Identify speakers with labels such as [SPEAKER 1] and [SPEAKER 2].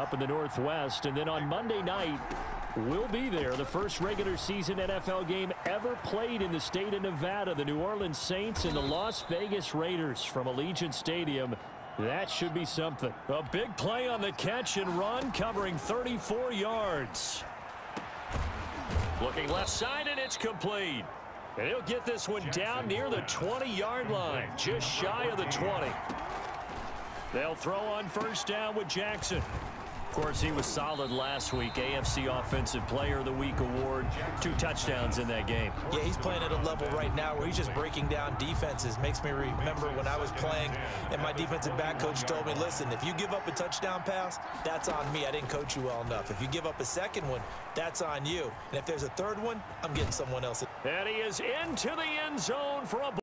[SPEAKER 1] up in the Northwest. And then on Monday night, we'll be there. The first regular season NFL game ever played in the state of Nevada. The New Orleans Saints and the Las Vegas Raiders from Allegiant Stadium. That should be something. A big play on the catch and run, covering 34 yards. Looking left side, and it's complete. And he'll get this one down near the 20-yard line, just shy of the 20. They'll throw on first down with Jackson. Of course, he was solid last week. AFC Offensive Player of the Week award. Two touchdowns in that game.
[SPEAKER 2] Yeah, he's playing at a level right now where he's just breaking down defenses. Makes me remember when I was playing and my defensive back coach told me, listen, if you give up a touchdown pass, that's on me. I didn't coach you well enough. If you give up a second one, that's on you. And if there's a third one, I'm getting someone else.
[SPEAKER 1] And he is into the end zone for a